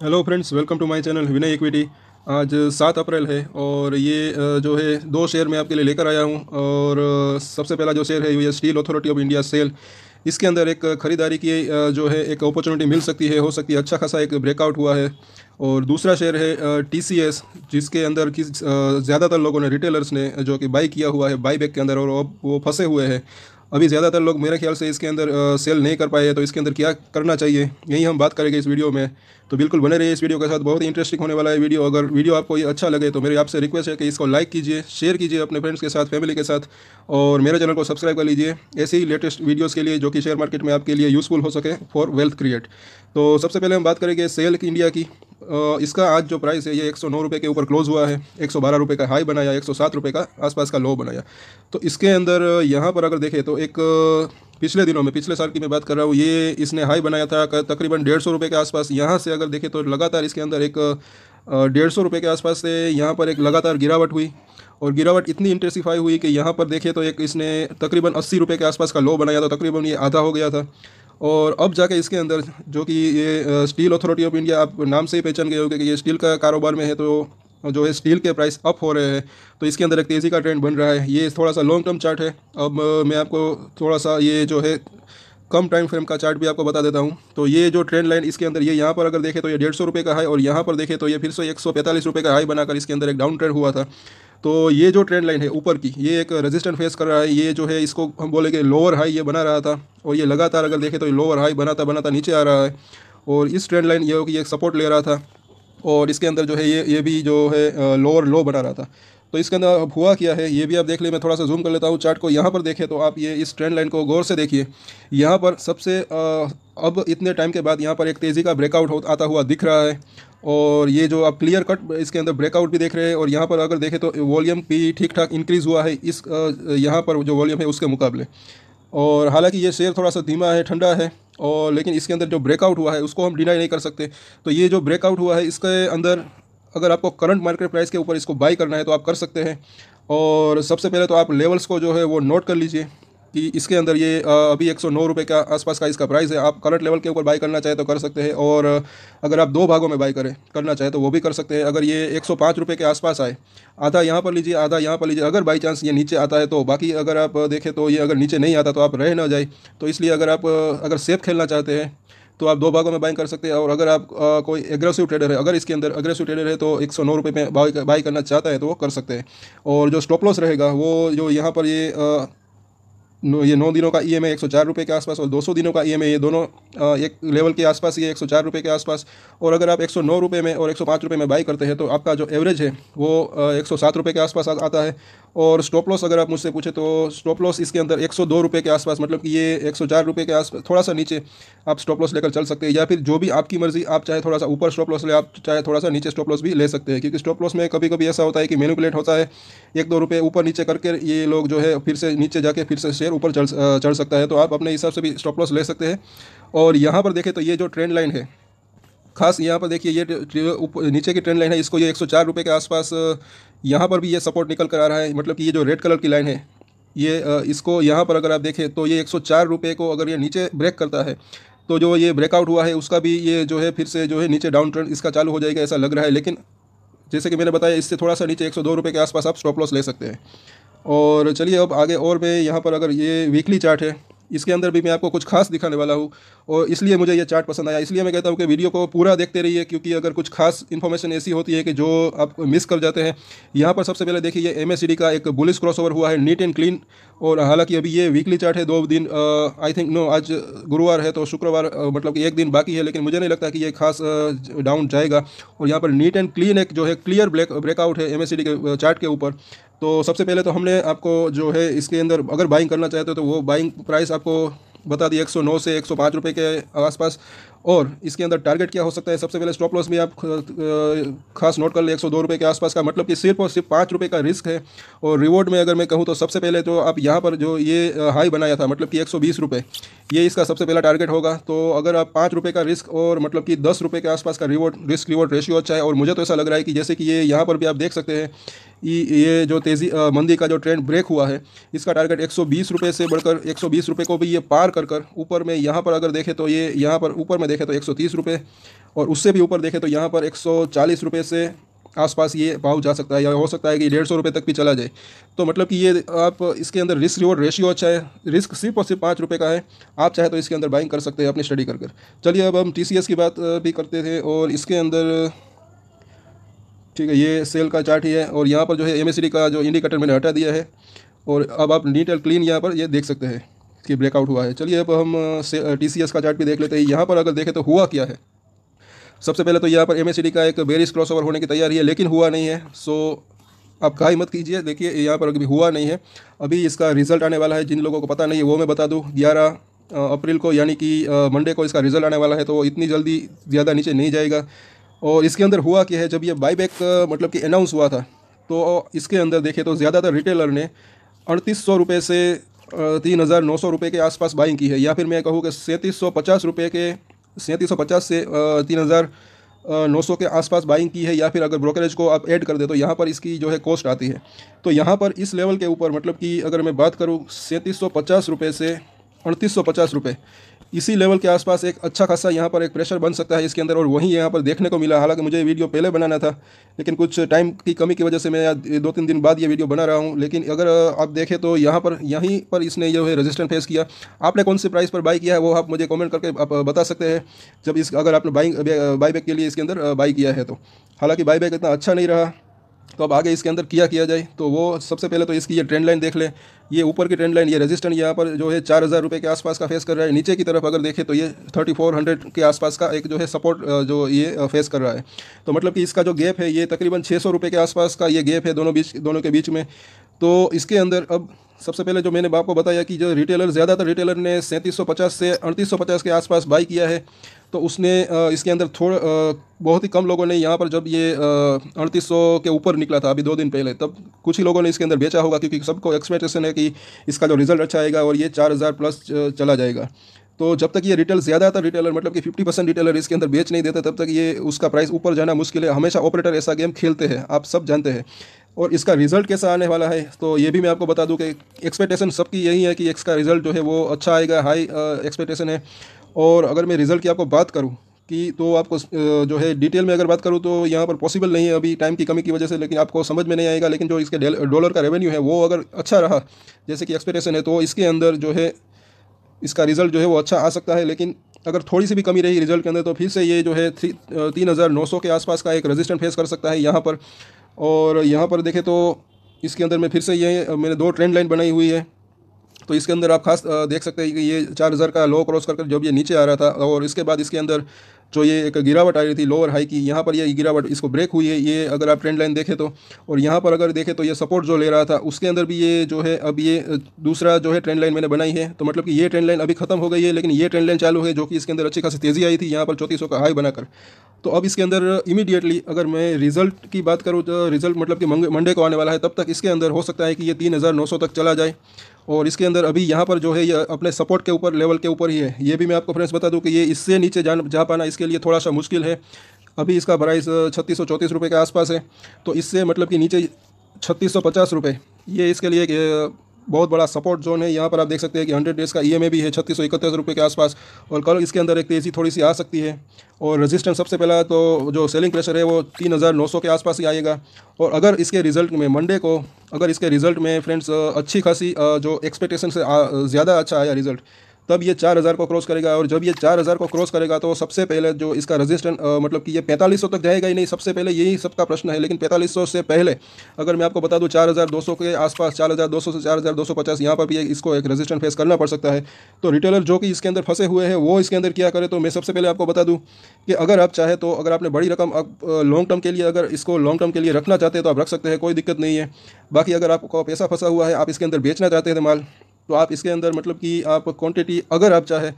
Hello friends welcome to my channel Vinay equity आज सात अप्रैल है और ये जो है, दो शेयर मैं आपके लिए लेकर आया हूँ। और सबसे पहला जो शेयर है ये steel authority of India SAIL इसके अंदर एक खरीदारी की जो है, एक अपॉर्चुनिटी मिल सकती है, हो सकती है अच्छा खासा एक ब्रेकआउट हुआ है। और दूसरा शेयर है टी सी एस जिसके अंदर किस ज़्यादातर लोगों ने रिटेलर्स ने, जो कि बाई किया हुआ है बाई बैक के अंदर और वो फंसे हुए हैं। अभी ज़्यादातर लोग मेरे ख्याल से इसके अंदर सेल नहीं कर पाए हैं तो इसके अंदर क्या करना चाहिए, यही हम बात करेंगे इस वीडियो में। तो बिल्कुल बने रहिए इस वीडियो के साथ, बहुत ही इंटरेस्टिंग होने वाला है वीडियो अगर वीडियो आपको ये अच्छा लगे तो मेरी आपसे रिक्वेस्ट है कि इसको लाइक कीजिए शेयर कीजिए अपने फ्रेंड्स के साथ फैमिली के साथ, और मेरे चैनल को सब्सक्राइब कर लीजिए। ऐसे ही लेटेस्ट वीडियोज़ के लिए, जो कि शेयर मार्केट में आपके लिए यूज़फुल हो सके फॉर वेल्थ क्रिएट तो सबसे पहले हम बात करेंगे सेल इंडिया की। इसका आज जो प्राइस है, ये एक सौ के ऊपर क्लोज हुआ है, एक सौ का हाई बनाया, एक सौ का आसपास का लो बनाया। तो इसके अंदर, यहाँ पर अगर देखें तो एक पिछले दिनों में, पिछले साल की मैं बात कर रहा हूँ, ये इसने हाई बनाया था तकरीबन डेढ़ सौ के आसपास। यहाँ से अगर देखें तो लगातार इसके अंदर एक डेढ़ सौ के आसपास से यहाँ पर एक लगातार गिरावट हुई। और गिरावट इतनी इंटेंसिफाई हुई कि यहाँ पर देखें तो एक इसने तकरीबन अस्सी रुपये के आसपास का लो बनाया था, तकरीबन ये आधा हो गया था। और अब जाके इसके अंदर जो कि ये स्टील अथॉरिटी ऑफ़ इंडिया आप नाम से ही पहचान गए होंगे कि ये स्टील का कारोबार में है तो जो है स्टील के प्राइस अप हो रहे हैं तो इसके अंदर एक तेज़ी का ट्रेंड बन रहा है। ये थोड़ा सा लॉन्ग टर्म चार्ट है। अब मैं आपको थोड़ा सा ये जो है कम टाइम फ्रेम का चार्ट भी आपको बता देता हूँ। तो ये जो ट्रेंड लाइन इसके अंदर, ये यहाँ पर अगर देखें तो ये डेढ़ सौ रुपये का हाई और यहाँ पर देखें तो ये फिर से एक सौ पैंतालीस रुपये का हाई बनाकर इसके अंदर एक डाउन ट्रेंड हुआ था। तो ये जो ट्रेंड लाइन है ऊपर की, ये एक रेजिस्टेंट फेस कर रहा है, ये जो है इसको हम बोलेंगे लोअर हाई ये बना रहा था, और ये लगातार अगर देखें तो ये लोअर हाई बनाता बनाता नीचे आ रहा है, और इस ट्रेंड लाइन ये हो कि ये सपोर्ट ले रहा था, और इसके अंदर जो है ये ये भी जो है लोअर लो बना रहा था। तो इसके अंदर अब हुआ क्या है, ये भी आप देख ले, मैं थोड़ा सा जूम कर लेता हूँ चार्ट को, यहाँ पर देखें तो आप ये इस ट्रेंड लाइन को गौर से देखिए, यहाँ पर सबसे अब इतने टाइम के बाद यहाँ पर एक तेज़ी का ब्रेकआउट हो आता हुआ दिख रहा है। और ये जो आप क्लियर कट इसके अंदर ब्रेकआउट भी देख रहे हैं। और यहाँ पर अगर देखें तो वॉल्यूम भी ठीक ठाक इंक्रीज़ हुआ है। इस यहाँ पर जो वॉल्यूम है उसके मुकाबले। और हालाँकि ये शेयर थोड़ा सा धीमा है, ठंडा है। और लेकिन इसके अंदर जो ब्रेकआउट हुआ है, उसको हम डिनाई नहीं कर सकते। तो ये जो ब्रेकआउट हुआ है, इसके अंदर अगर आपको करंट मार्केट प्राइस के ऊपर इसको बाई करना है तो आप कर सकते हैं। और सबसे पहले तो आप लेवल्स को जो है वो नोट कर लीजिए। कि इसके अंदर ये अभी एक सौ नौ रुपये का आसपास का इसका प्राइस है। आप करंट लेवल के ऊपर बाई करना चाहे तो कर सकते हैं और अगर आप दो भागों में बाई करें करना चाहे तो वो भी कर सकते हैं। अगर ये एक सौ पाँच रुपये के आसपास आए आधा यहाँ पर लीजिए आधा यहाँ पर लीजिए अगर बाई चांस ये नीचे आता है तो बाकी अगर आप देखें तो ये अगर नीचे नहीं आता तो आप रह ना जाए। तो इसलिए अगर आप अगर सेफ़ खेलना चाहते हैं तो आप दो भागों में बाइंग कर सकते हैं और अगर आप अ, कोई एग्रेसिव ट्रेडर है अगर इसके अंदर एग्रेसिव ट्रेडर है तो एक सौ नौ रुपये में बाई करना चाहता है तो वो कर सकते हैं। और जो स्टॉप लॉस रहेगा वो जो यहाँ पर ये अ, नो, ये नौ दिनों का ई एम आई एक सौ चार रुपये के आसपास और दो सौ दिनों का ई एम आई ये दोनों एक लेवल के आसपास ये एक सौ चार रुपये के आसपास। और अगर आप एक सौ नौ रुपये में और एक सौ पाँच रुपये में बाई करते हैं तो आपका जो एवरेज है, वो एक सौ सात रुपये के आसपास आता है। और स्टॉप लॉस अगर आप मुझसे पूछे तो स्टॉप लॉस इसके अंदर एक सौ दो रुपये के आसपास मतलब कि ये एक सौ चार रुपये के आसपास थोड़ा सा नीचे आप स्टॉप लॉस लेकर चल सकते हैं, या फिर जो भी आपकी मर्ज़ी, आप चाहे थोड़ा सा ऊपर स्टॉप लॉस ले, आप चाहे थोड़ा सा नीचे स्टॉप लॉस भी ले सकते हैं। क्योंकि स्टॉप लॉस में कभी कभी ऐसा होता है कि मैनिपुलेट होता है, एक दो रुपये ऊपर नीचे करके ये लोग जो है, फिर से नीचे जाके फिर से शेयर ऊपर चढ़ चढ़ सकता है तो आप अपने हिसाब से भी स्टॉप लॉस ले सकते हैं। और यहाँ पर देखें तो ये जो ट्रेंड लाइन है, खास यहाँ पर देखिए ये नीचे की ट्रेंड लाइन है, इसको ये एक सौ के आसपास यहाँ पर भी ये सपोर्ट निकल कर आ रहा है। मतलब कि ये जो रेड कलर की लाइन है, ये इसको यहाँ पर अगर आप देखें तो ये एक सौ को अगर ये नीचे ब्रेक करता है तो जो ये ब्रेकआउट हुआ है, उसका भी ये जो है फिर से जो है नीचे डाउन ट्रेंड इसका चालू हो जाएगा ऐसा लग रहा है। लेकिन जैसे कि मैंने बताया, इससे थोड़ा सा नीचे एक सौ के आसपास आप स्टॉप लॉस ले सकते हैं। और चलिए अब आगे और मैं यहाँ पर अगर ये वीकली चार्ट है, इसके अंदर भी मैं आपको कुछ खास दिखाने वाला हूँ और इसलिए मुझे ये चार्ट पसंद आया। इसलिए मैं कहता हूँ कि वीडियो को पूरा देखते रहिए, क्योंकि अगर कुछ खास इन्फॉर्मेशन ऐसी होती है कि जो आप मिस कर जाते हैं, यहाँ पर सबसे पहले देखिए एम का एक बुलिस क्रॉसओवर हुआ है नीट एंड क्लीन और हालाँकि अभी ये वीकली चार्ट है, दो दिन आई थिंक नो आज गुरुवार है तो शुक्रवार मतलब कि एक दिन बाकी है, लेकिन मुझे नहीं लगता कि ये खास डाउन जाएगा। और यहाँ पर नीट एंड क्लीन एक जो है क्लियर ब्रेक ब्रेकआउट है एम के चार्ट के ऊपर। तो सबसे पहले तो हमने आपको जो है इसके अंदर अगर बाइंग करना चाहते हो तो वो बाइंग प्राइस आपको बता दी 109 से 105 रुपए के आसपास। और इसके अंदर टारगेट क्या हो सकता है? सबसे पहले स्टॉप लॉस भी आप खास नोट कर ले, एक सौ के आसपास का मतलब कि सिर्फ़ और सिर्फ़ पाँच रुपये का रिस्क है। और रिवॉर्ड में अगर मैं कहूँ तो सबसे पहले तो आप यहाँ पर जो ये हाई बनाया था मतलब कि एक सौ ये इसका सबसे पहला टारगेट होगा। तो अगर आप पाँच रुपये का रिस्क और मतलब कि दस रुपये के आसपास का रिवॉर्ड रिस्क रिवॉर्ड रेशियो अच्छा है, और मुझे तो ऐसा लग रहा है कि जैसे कि ये यहाँ पर भी आप देख सकते हैं ये जो तेज़ी मंदी का जो ट्रेंड ब्रेक हुआ है, इसका टारगेट एक सौ से बढ़कर एक सौ को भी ये पार कर कर ऊपर में यहाँ पर अगर देखें तो ये यहाँ पर ऊपर में देखें तो एक सौ और उससे भी ऊपर देखें तो यहाँ पर एक सौ से आसपास ये भाव जा सकता है या हो सकता है कि डेढ़ सौ रुपये तक भी चला जाए। तो मतलब कि ये आप इसके अंदर रिस्क रिवॉर्ड रेशियो अच्छा है रिस्क सिर्फ़ और सिर्फ़ पाँच रुपये का है, आप चाहे तो इसके अंदर बाइंग कर सकते हैं अपनी स्टडी कर कर। चलिए अब हम TCS की बात भी करते थे और इसके अंदर ठीक है, ये सेल का चार्ट ही है और यहाँ पर जो है एम का जो इंडिकेटर मैंने हटा दिया है और अब आप नीट एंड क्लीन यहाँ पर ये देख सकते हैं कि ब्रेकआउट हुआ है। चलिए अब हम टीसीएस का चार्ट भी देख लेते हैं। यहाँ पर अगर देखें तो हुआ क्या है? सबसे पहले तो यहाँ पर एम का एक बेरिस क्रॉस ओवर होने की तैयारी है, लेकिन हुआ नहीं है। सो आप घाई मत कीजिए। देखिए, यहाँ पर अभी हुआ नहीं है। अभी इसका रिज़ल्ट आने वाला है। जिन लोगों को पता नहीं है, वो मैं बता दूँ। ग्यारह अप्रैल को, यानी कि मंडे को इसका रिज़ल्ट आने वाला है तो इतनी जल्दी ज़्यादा नीचे नहीं जाएगा। और इसके अंदर हुआ क्या है, जब ये बाईबैक मतलब कि अनाउंस हुआ था तो इसके अंदर देखें तो ज़्यादातर रिटेलर ने अड़तीस सौ रुपये से तीन हज़ार नौ सौ रुपये के आसपास बाइंग की है। या फिर मैं कहूँ कि सैंतीस सौ पचास रुपये के, सैंतीस सौ पचास से तीन हज़ार नौ सौ के आसपास बाइंग की है। या फिर अगर ब्रोकरेज को आप ऐड कर दे तो यहाँ पर इसकी जो है कॉस्ट आती है। तो यहाँ पर इस लेवल के ऊपर मतलब कि अगर मैं बात करूँ, सैंतीस सौ पचास रुपये से अड़तीस सौ पचास रुपये इसी लेवल के आसपास एक अच्छा खासा यहाँ पर एक प्रेशर बन सकता है इसके अंदर और वहीं यहाँ पर देखने को मिला। हालाँकि मुझे वीडियो पहले बनाना था, लेकिन कुछ टाइम की कमी की वजह से मैं दो तीन दिन बाद ये वीडियो बना रहा हूँ। लेकिन अगर आप देखें तो यहाँ पर, यहीं पर इसने जो है रजिस्टेंट फेस किया। आपने कौन सी प्राइस पर बाई किया है वो आप मुझे कॉमेंट करके आप बता सकते हैं, जब इस, अगर आपने बाइंग बाई बैक के लिए इसके अंदर बाई किया है तो। हालाँकि बाई बैक इतना अच्छा नहीं रहा। तो अब आगे इसके अंदर किया किया जाए तो वो सबसे पहले तो इसकी ये ट्रेंड लाइन देख लें। ये ऊपर की ट्रेंड लाइन ये रेजिस्टेंट यहाँ पर जो है चार हज़ार रुपये के आसपास का फेस कर रहा है। नीचे की तरफ़ अगर देखें तो ये थर्टी फोर हंड्रेड के आसपास का एक जो है सपोर्ट जो ये फेस कर रहा है। तो मतलब कि इसका जो गैप है, ये तकरीबन छः सौ रुपये के आसपास का ये गैप है दोनों बीच, दोनों के बीच में। तो इसके अंदर अब सबसे पहले जो मैंने आपको बताया कि जो रिटेलर ज़्यादातर रिटेलर ने सैंतीस सौ अड़तीस के आसपास बाई किया है तो उसने इसके अंदर थोड़ा बहुत ही कम लोगों ने यहाँ पर जब ये अड़तीस के ऊपर निकला था, अभी दो दिन पहले, तब कुछ ही लोगों ने इसके अंदर बेचा होगा, क्योंकि सबको एक्सपेक्टेशन है कि इसका जो रिज़ल्ट अच्छा आएगा और ये चार हज़ार प्लस चला जाएगा। तो जब तक ये रिटेल ज़्यादातर रिटेलर मतलब कि 50 परसेंट रिटेलर इसके अंदर बेच नहीं देते, तब तक ये उसका प्राइस ऊपर जाना मुश्किल है। हमेशा ऑपरेटर ऐसा गेम खेलते हैं, आप सब जानते हैं। और इसका रिज़ल्ट कैसा आने वाला है तो ये भी मैं आपको बता दूँ कि एक्सपेक्टेशन सबकी यही है कि इसका रिज़ल्ट जो है वो अच्छा आएगा हाई एक्सपेक्टेशन है। और अगर मैं रिज़ल्ट की आपको बात करूँ, कि तो आपको जो है डिटेल में अगर बात करूँ तो यहाँ पर पॉसिबल नहीं है अभी टाइम की कमी की वजह से, लेकिन आपको समझ में नहीं आएगा। लेकिन जो इसके डॉलर का रेवेन्यू है, वो अगर अच्छा रहा, जैसे कि एक्सपेक्टेशन है तो इसके अंदर जो है इसका रिज़ल्ट जो है वो अच्छा आ सकता है, लेकिन अगर थोड़ी सी भी कमी रही रिज़ल्ट के अंदर तो फिर से ये जो है थ्री तीन हज़ार नौ सौ के आसपास का एक रेजिस्टेंट फेस कर सकता है यहाँ पर। और यहाँ पर देखें तो इसके अंदर में फिर से ये मैंने दो ट्रेंड लाइन बनाई हुई है। तो इसके अंदर आप खास देख सकते हैं कि ये चार हज़ार का लो क्रॉस करके जब ये नीचे आ रहा था, और इसके बाद इसके अंदर जो ये एक गिरावट आ रही थी लोअर हाई की, यहाँ पर ये गिरावट, इसको ब्रेक हुई है, ये अगर आप ट्रेंड लाइन देखें तो। और यहाँ पर अगर देखें तो ये सपोर्ट जो ले रहा था, उसके अंदर भी ये जो है, अब ये दूसरा जो है ट्रेंड लाइन मैंने बनाई है। तो मतलब कि ये ट्रेंड लाइन अभी खत्म हो गई है, लेकिन ये ट्रेंड लाइन चालू है, जो कि इसके अंदर अच्छी खासी तेज़ी आई थी, यहाँ पर चौतीस का हाई बनाकर। तो अब इसके अंदर इमीडिएटली अगर मैं रिज़ल्ट की बात करूँ तो रिज़ल्ट मतलब कि मंडे को आने वाला है, तब तक इसके अंदर हो सकता है कि ये तीन हज़ार नौ सौ तक चला जाए। और इसके अंदर अभी यहाँ पर जो है, ये अपने सपोर्ट के ऊपर लेवल के ऊपर ही है। ये भी मैं आपको फ्रेंड्स बता दूँ कि ये इससे नीचे जान, जा पाना इसके लिए थोड़ा सा मुश्किल है। अभी इसका प्राइस छत्तीस सौ चौंतीस के आसपास है। तो इससे मतलब कि नीचे छत्तीस सौ पचास ये इसके लिए एक बहुत बड़ा सपोर्ट जोन है। यहाँ पर आप देख सकते हैं कि हंड्रेड डेज़ का ई e भी है, छत्तीस सौ इकतीस के आसपास। और कल इसके अंदर एक तेज़ी थोड़ी सी आ सकती है। और रजिस्टेंस सबसे पहला तो जो सेलिंग प्रेशर है, वो तीन हज़ार नौ सौ के आसपास ही आएगा। और अगर इसके रिज़ल्ट में मंडे को, अगर इसके रिज़ल्ट में फ्रेंड्स अच्छी खासी जो एक्सपेक्टेशन से ज़्यादा अच्छा आया रिज़ल्ट तब ये चार हज़ार को क्रॉस करेगा और जब ये चार हज़ार को क्रॉस करेगा तो सबसे पहले जो इसका रजिस्टेंट मतलब कि ये पैंतालीस तक जाएगा ही नहीं। सबसे पहले यही सबका प्रश्न है, लेकिन पैंतालीस सौ पहले अगर मैं आपको बता दूँ चार हज़ार दो सौ के आसपास, चार हज़ार दो सौ से चार हज़ार दो सौ पचास, यहाँ पर भी इसको एक रजिस्टेंट फेस करना पड़ सकता है। तो रिटेलर जो कि इसके अंदर फंसे हुए हैं, वो इसके अंदर क्या करे तो मैं सबसे पहले आपको बता दूँ कि अगर आप चाहे तो अगर आपने बड़ी रकम लॉन्ग टर्म के लिए अगर इसको लॉन्ग टर्म के लिए रखना चाहते हैं तो आप रख सकते हैं, कोई दिक्कत नहीं है। बाकी अगर आपको पैसा फंसा हुआ है, आप इसके अंदर बेचना चाहते हैं माल तो आप इसके अंदर मतलब कि आप क्वांटिटी अगर आप चाहें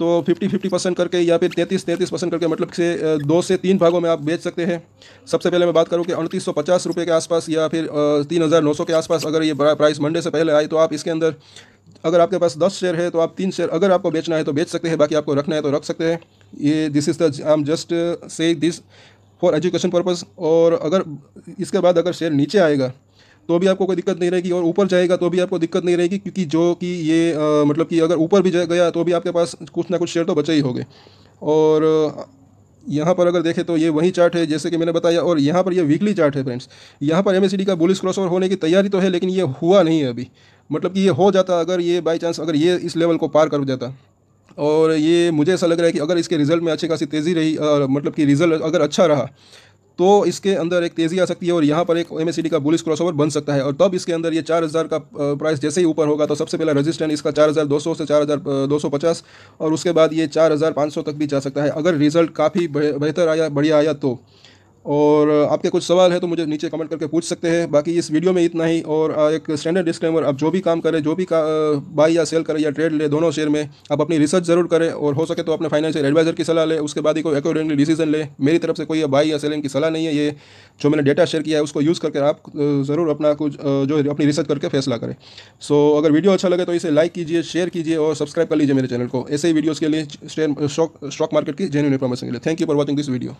तो 50 50 परसेंट करके या फिर 33 33 परसेंट करके मतलब से दो से तीन भागों में आप बेच सकते हैं। सबसे पहले मैं बात करूँ कि अड़तीस सौ पचास रुपये के आसपास या फिर तीन हज़ार नौ सौ के आसपास अगर ये प्राइस मंडे से पहले आए तो आप इसके अंदर, अगर आपके पास दस शेयर है तो आप तीन शेयर अगर आपको बेचना है तो बेच सकते हैं, बाकी आपको रखना है तो रख सकते हैं। ये this is the I am just say this for education purpose और अगर, इसके बाद अगर शेयर नीचे आएगा तो भी आपको कोई दिक्कत नहीं रहेगी और ऊपर जाएगा तो भी आपको दिक्कत नहीं रहेगी क्योंकि जो कि ये आ, मतलब कि अगर ऊपर भी गया तो भी आपके पास कुछ ना कुछ शेयर तो बचे ही होंगे। और यहाँ पर अगर देखें तो ये वही चार्ट है जैसे कि मैंने बताया और यहाँ पर ये वीकली चार्ट है फ्रेंड्स यहाँ पर एम का बुलिस क्रॉसओवर होने की तैयारी तो है लेकिन ये हुआ नहीं है अभी। मतलब कि ये हो जाता अगर ये बाई चांस अगर ये इस लेवल को पार कर जाता। और ये मुझे ऐसा लग रहा है कि अगर इसके रिज़ल्ट में अच्छी खासी तेज़ी रही आ, मतलब कि रिज़ल्ट अगर अच्छा रहा तो इसके अंदर एक तेज़ी आ सकती है और यहाँ पर एक एमएससीडी का बुलिस क्रॉसओवर बन सकता है। और तब इसके अंदर ये चार हज़ार का प्राइस जैसे ही ऊपर होगा तो सबसे पहला रेजिस्टेंस इसका चार हज़ार दो सौ से चार हज़ार दो सौ पचास और उसके बाद ये चार हज़ार पाँच सौ तक भी जा सकता है। अगर रिज़ल्ट काफ़ी बेहतर आया, बढ़िया आया तो। और आपके कुछ सवाल है तो मुझे नीचे कमेंट करके पूछ सकते हैं। बाकी इस वीडियो में इतना ही और एक स्टैंडर्ड डिस्क्लेमर आप जो भी काम करें, जो भी का बाई या सेल करें या ट्रेड ले दोनों शेयर में, आप अपनी रिसर्च ज़रूर करें और हो सके तो अपने फाइनेंशियल एडवाइजर की सलाह लें। उसके बाद ही कोई अकॉर्डिंगली डिसीज़न ले। मेरी तरफ़ से कोई बाई या सेलिंग की सलाह नहीं है। ये जो मैंने डेटा शेयर किया है, उसको यूज़ करके आप ज़रूर अपना कुछ जो अपनी रिसर्च करके फैसला करें। सो अगर वीडियो अच्छा लगे तो इसे लाइक कीजिए शेयर कीजिए और सब्सक्राइब कर लीजिए मेरे चैनल को। ऐसे ही वीडियोज़ के लिए स्टॉक मार्केट की जेन्यून इन्फॉर्मेशन के लिए। Thank you for watching this video